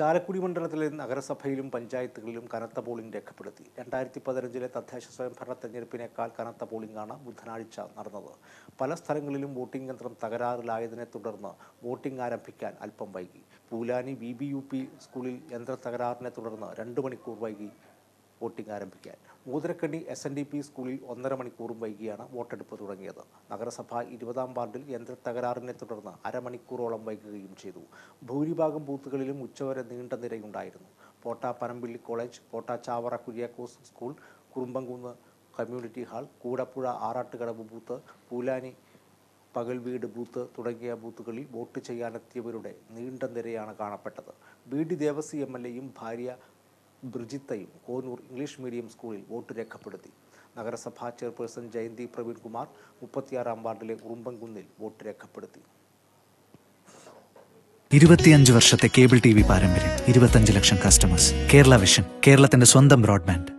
ചാലക്കുടി മണ്ഡലത്തിലെ നഗരസഭയിലും പഞ്ചായത്തുകളിലും കനത്ത പോളിംഗ് രേഖപ്പെടുത്തി. രണ്ടായിരത്തി പതിനഞ്ചിലെ തദ്ദേശ സ്വയംഭരണ തെരഞ്ഞെടുപ്പിനേക്കാൾ കനത്ത പോളിംഗാണ് ബുധനാഴ്ച നടന്നത്. പല സ്ഥലങ്ങളിലും വോട്ടിംഗ് യന്ത്രം തകരാറിലായതിനെ തുടർന്ന് വോട്ടിംഗ് ആരംഭിക്കാൻ അല്പം വൈകി. Poolani V B U P സ്കൂളിൽ യന്ത്ര തകരാറിനെ തുടർന്ന് രണ്ട് മണിക്കൂർ വൈകി. വോട്ടിംഗ് ആരംഭിക്കാൻ. Mootharakkanni S N D P സ്കൂളിൽ ഒന്നര മണിക്കൂറും വൈകിയാണ് വോട്ടെടുപ്പ് തുടങ്ങിയത്. നഗരസഭ ഇരുപതാം വാർഡിൽ യന്ത്ര തകരാറിനെ തുടർന്ന് അരമണിക്കൂറോളം വൈകുകയും ചെയ്തു. ഭൂരിഭാഗം ബൂത്തുകളിലും ഉച്ചവരെ നീണ്ട നിരയുണ്ടായിരുന്നു. Potta Panampilly college Potta Chavara Kuriakose school Kurumbamkunnu community hall Koodapuzha Arattukadavu booth Poolani പകൽ വീട് ബൂത്ത് തുടങ്ങിയ ബൂത്തുകളിൽ വോട്ട് ചെയ്യാനെത്തിയവരുടെ നീണ്ട നിരയാണ് കാണപ്പെട്ടത്. B D Devasi M L എയും ഭാര്യ ബ്രിജിത്തയും കോനൂർ ഇംഗ്ലീഷ് മീഡിയം സ്കൂളിൽ വോട്ട് രേഖപ്പെടുത്തി. നഗരസഭാ ചെയർപേഴ്സൺ ജയന്തി പ്രവീൺ കുമാർ മുപ്പത്തിയാറാം വാർഡിലെ ഉറുമ്പൻകുന്നിൽ വോട്ട് രേഖപ്പെടുത്തി. ഇരുപത്തിയഞ്ച് വർഷത്തെ കേബിൾ ടി വി പാരമ്പര്യം ഇരുപത്തഞ്ച് ലക്ഷം കസ്റ്റമേഴ്സ് കേരള വിഷൻ കേരളത്തിന്റെ സ്വന്തം ബ്രോഡ്ബാൻഡ്